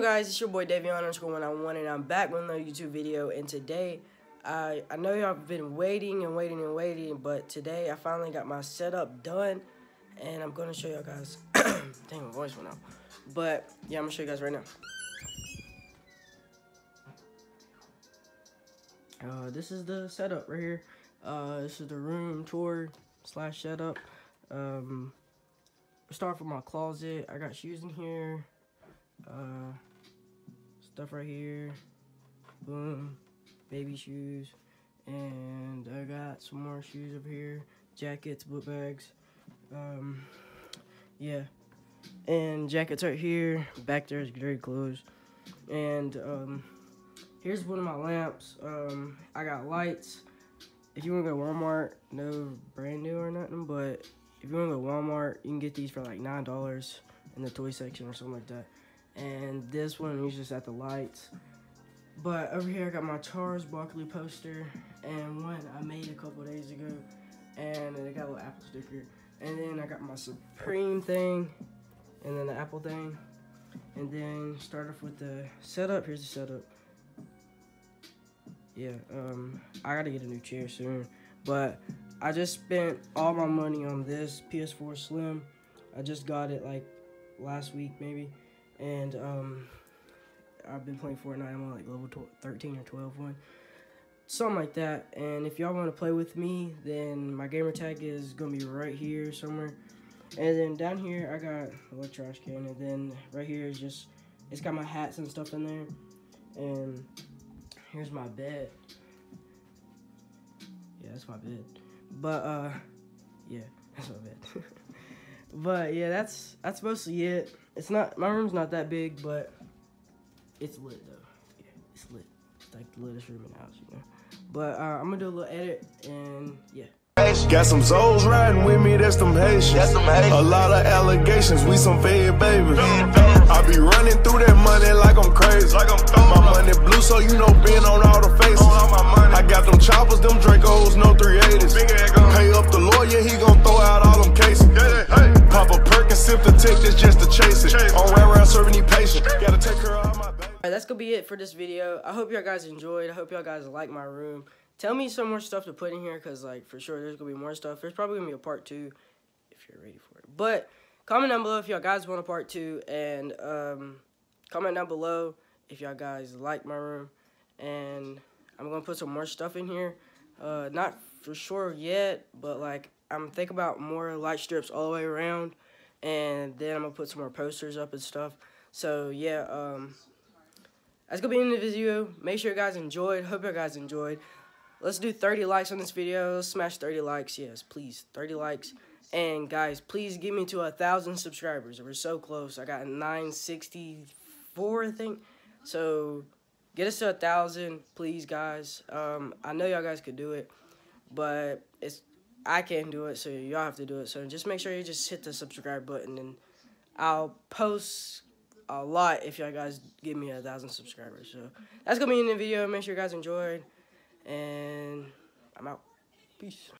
guys? It's your boy Davion underscore one on one and I'm back with another YouTube video and today I I know y'all have been waiting and waiting and waiting but today I finally got my setup done and I'm gonna show y'all guys dang my voice went out. But yeah I'm gonna show you guys right now. Uh, this is the setup right here. Uh, this is the room tour slash setup. Um, start from my closet. I got shoes in here uh, stuff right here. Boom. Baby shoes. And I got some more shoes over here. Jackets, book bags. Um, yeah. And jackets right here. Back there is very closed. And um, here's one of my lamps. Um, I got lights. If you want to go to Walmart, no brand new or nothing, but if you want to go to Walmart, you can get these for like $9 in the toy section or something like that and this one is just at the lights. But over here I got my Charles Barkley poster and one I made a couple days ago and I got a little apple sticker. And then I got my Supreme thing and then the Apple thing. And then start off with the setup. Here's the setup. Yeah, um, I gotta get a new chair soon. But I just spent all my money on this PS4 Slim. I just got it like last week maybe and um, I've been playing Fortnite. I'm on like level 13 or 12 one, something like that. And if y'all want to play with me, then my gamer tag is gonna be right here somewhere. And then down here I got a trash can, and then right here is just it's got my hats and stuff in there. And here's my bed. Yeah, that's my bed. But uh, yeah, that's my bed. but yeah, that's that's mostly it. It's not my room's not that big, but it's lit though. Yeah, it's lit. It's like the littest room in the house, you know. But uh, I'm gonna do a little edit and yeah. Got some souls riding with me, that's them Haitians. That's them Haitians. A lot of allegations, we some fed babies. I be running through that money like I'm crazy. Like I'm my money blue, so you know that's gonna be it for this video. I hope y'all guys enjoyed. I hope y'all guys like my room. Tell me some more stuff to put in here, because, like, for sure, there's to be more stuff. There's probably to be a part two, if you're ready for it. But, comment down below if y'all guys want a part two, and, um, comment down below if y'all guys like my room, and I'm to put some more stuff in here. Uh, not for sure yet, but, like, I'm thinking about more light strips all the way around, and then I'm to put some more posters up and stuff. So, yeah, um, that's to be in the video. Make sure you guys enjoyed. Hope you guys enjoyed. Let's do 30 likes on this video. Smash 30 likes. Yes, please. 30 likes. And guys, please get me to a thousand subscribers. We're so close. I got 964, I think. So get us to a thousand, please, guys. Um, I know y'all guys could do it, but it's I can't do it, so y'all have to do it. So just make sure you just hit the subscribe button, and I'll post a lot if y'all guys give me a thousand subscribers. So that's gonna be in the video. Make sure you guys enjoyed. And I'm out. Peace.